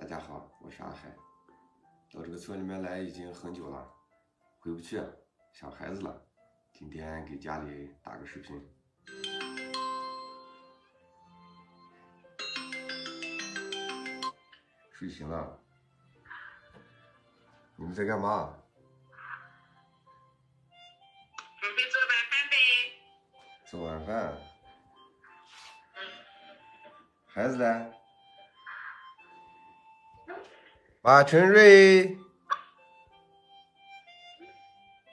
大家好，我是阿海，到这个村里面来已经很久了，回不去，想孩子了，今天给家里打个视频。睡醒了，你们在干嘛？准备做晚饭呗。做晚饭。孩子呢？马晨瑞，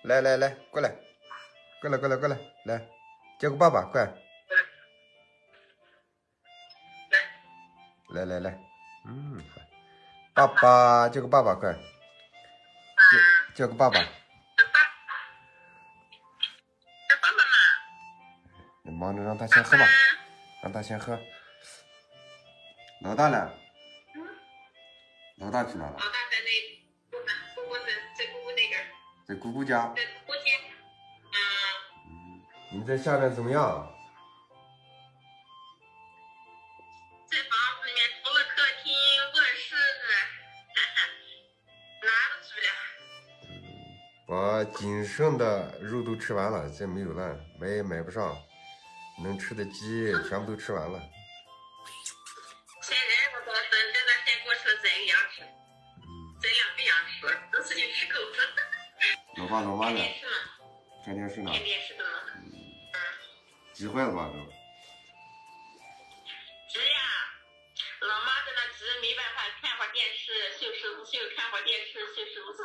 来来来，过来，过来过来过来，来，叫个爸爸，快！来来来，嗯，爸爸叫个爸爸，快！叫叫个爸爸。叫爸爸嘛。你忙着让他先喝吧，让他先喝。老大呢？老大去哪了老？大在那，姑姑在在姑姑那边，在姑姑家。在姑姑家。嗯，嗯，你们在下面怎么样？在房子里面除了客厅、卧室，哪都住了。把仅剩的肉都吃完了，这没有了，买也买不上，能吃的鸡全部都吃完了。个羊吃，嗯，宰两个羊吃，都是就吃够了。老爸老妈呢？看电视呢，看电视呢看？电视的嘛。急坏了吧都？急呀，老妈在那急，没办法，看会儿电视绣十不绣，看会儿电视绣十不绣。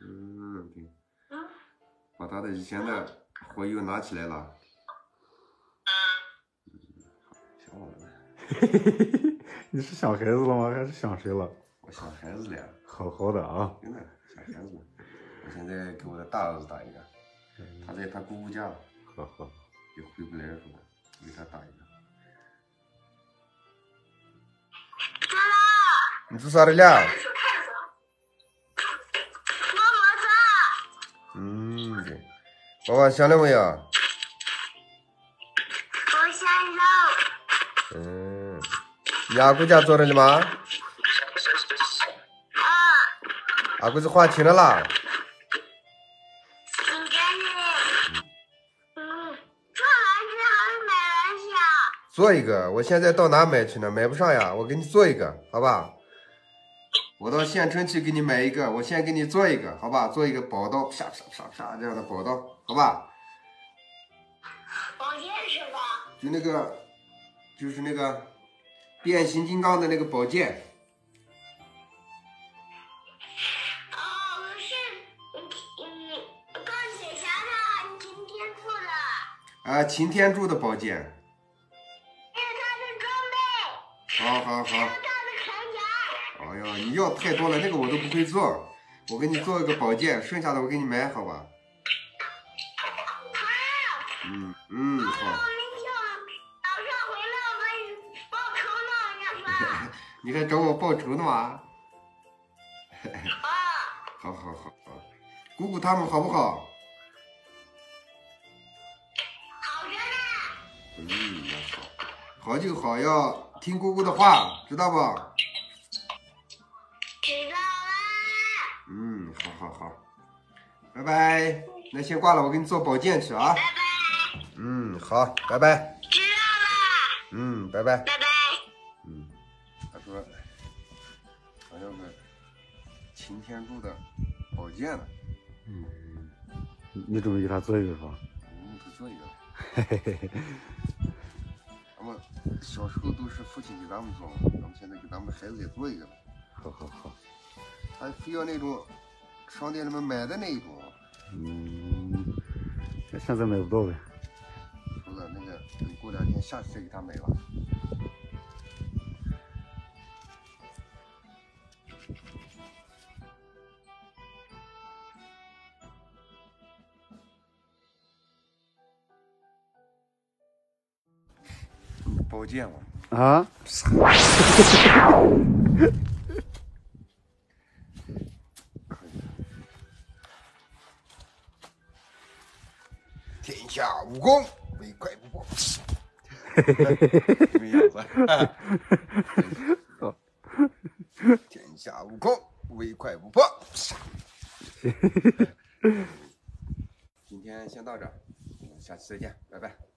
嗯，对。把他的以前的活又拿起来了。你是想孩子了吗？还是想谁了？我想孩子了，好好的啊，真的想孩子了。我现在给我的大儿子打一个，他在他姑姑家。呵呵。也回不来是吧？给他打一个。你做啥的了？嗯，对。爸爸想了没有？我想肉，嗯。姑家做的了吗？啊，阿姑是花钱了啦。做一个，我现在到哪买去呢？买不上呀，我给你做一个，好吧？我到县城去给你买一个，我先给你做一个，好吧？做一个宝刀，啪啪啪啪这样的宝刀，好吧？宝剑是吧？就那个，就是那个变形金刚的那个宝剑，哦，是，钢铁侠的擎天柱的，啊，擎天柱的宝剑。还有他的装备，好好好，还有他的铠甲。哎呀，你要太多了，那个我都不会做，我给你做一个宝剑，剩下的我给你买，好吧？好，嗯嗯，好。你还找我报仇呢吗？啊，好好好好，姑姑他们好不好？好着呢。嗯，那好，好就好，要听姑姑的话，知道不？知道了。嗯，好好好，拜拜。那先挂了，我给你做保健去啊。拜拜。嗯，好，拜拜。知道了。嗯，拜拜。拜拜。说还要个擎天柱的宝剑呢，嗯，你准备给他做一个是吧？嗯，给做一个。嘿嘿嘿嘿。咱们小时候都是父亲给咱们做嘛，咱们现在给咱们孩子也做一个了。好好好。他非要那种商店里面买的那一种，嗯，那现在买不到呗。说了那个等过两天下次再给他买吧。宝剑我，啊？天下武功，唯快不破。这个样子。天下武功，唯快不破。今天先到这儿，下期再见，拜拜。